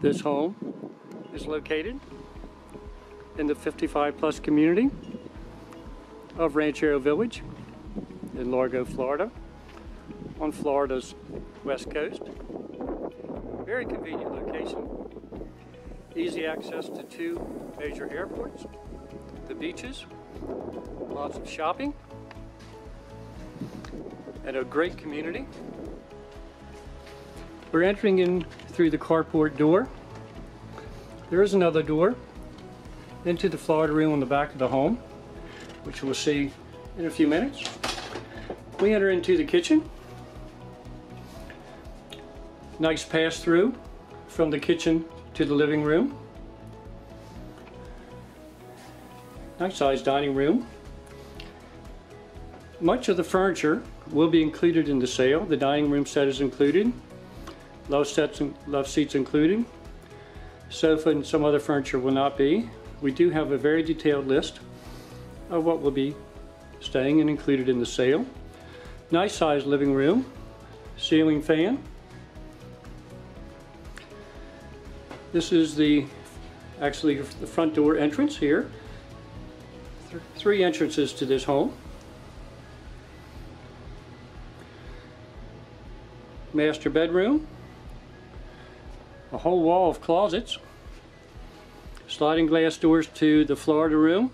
This home is located in the 55 plus community of Ranchero Village in Largo, Florida, on Florida's west coast. Very convenient location. Easy access to two major airports, the beaches, lots of shopping, and a great community. We're entering in through the carport door. There is another door into the Florida room on the back of the home, which we'll see in a few minutes. We enter into the kitchen. Nice pass through from the kitchen to the living room. Nice sized dining room. Much of the furniture will be included in the sale. The dining room set is included. Love sets and love seats included. Sofa and some other furniture will not be. We do have a very detailed list of what will be staying and included in the sale. Nice sized living room, ceiling fan. This is the actually the front door entrance here. Three entrances to this home. Master bedroom. A whole wall of closets. Sliding glass doors to the Florida room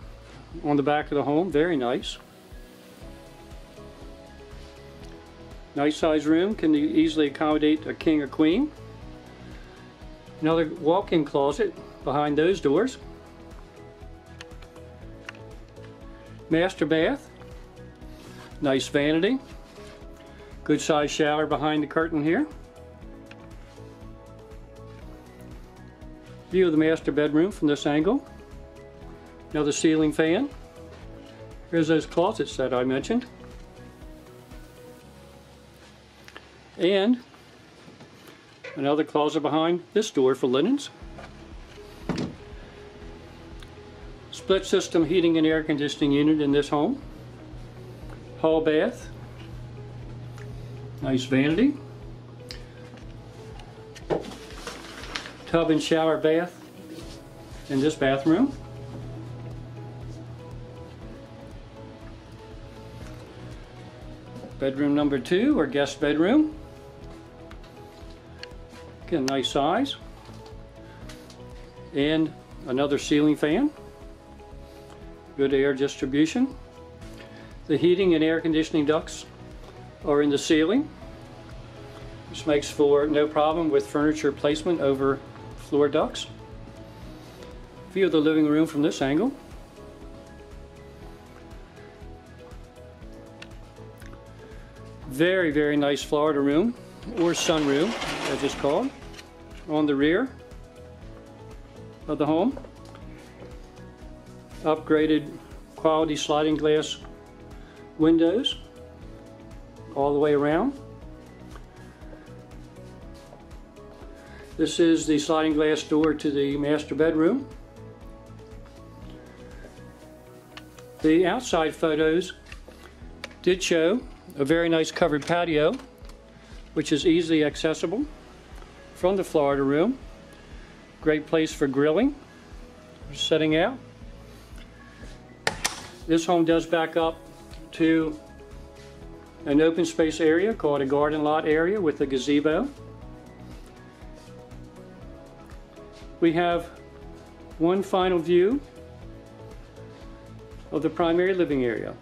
on the back of the home. Very nice. Nice size room. Can easily accommodate a king or queen. Another walk-in closet behind those doors. Master bath. Nice vanity. Good size shower behind the curtain here. View of the master bedroom from this angle. Another ceiling fan. Here's those closets that I mentioned. And another closet behind this door for linens. Split system heating and air conditioning unit in this home. Hall bath. Nice vanity. Tub and shower bath in this bathroom. Bedroom number two, or guest bedroom. Again, nice size. And another ceiling fan. Good air distribution. The heating and air conditioning ducts are in the ceiling. This makes for no problem with furniture placement over floor ducts. View of the living room from this angle. Very, very nice Florida room, or sunroom, as it's called, on the rear of the home. Upgraded quality sliding glass windows all the way around. This is the sliding glass door to the master bedroom. The outside photos did show a very nice covered patio, which is easily accessible from the Florida room. Great place for grilling, setting out. This home does back up to an open space area called a garden lot area with a gazebo. We have one final view of the primary living area.